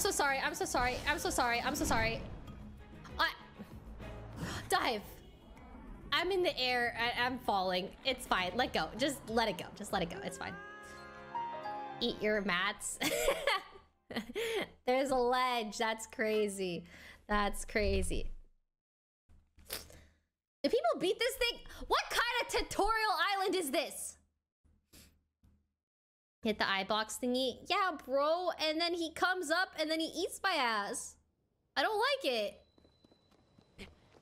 so sorry. I'm so sorry. I'm so sorry. I'm so sorry. I dive. I'm in the air. I I'm falling. It's fine. Let go. Just let it go. Just let it go. It's fine. Eat your mats. There's a ledge. That's crazy. That's crazy. Do people beat this thing? What kind of tutorial island is this? Hit the eye box thingy. Yeah, bro. And then he comes up and then he eats my ass. I don't like it.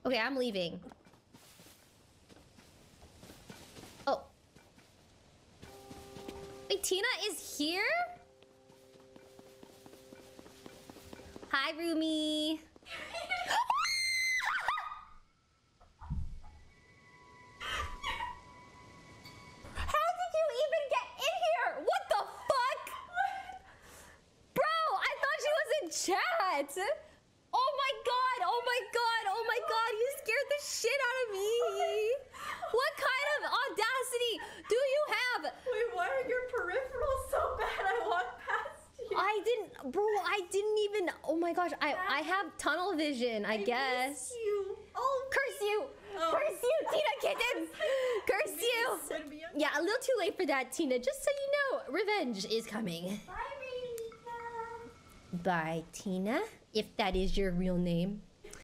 Okay, I'm leaving. Oh. Wait, Tina is here? Hi, roomie. chat. Oh my god, oh my god, oh my god, you scared the shit out of me. What kind of audacity do you have? Wait, why are your peripherals so bad? I walked past you. I didn't, bro, I didn't even, oh my gosh, I, I have tunnel vision, I, guess. miss you. Oh, Curse you! Oh. Curse you, Tina Kitten! Curse you! Would be a- Yeah, a little too late for that, Tina. Just so you know, revenge is coming. Bye, Bye, Tina. If that is your real name.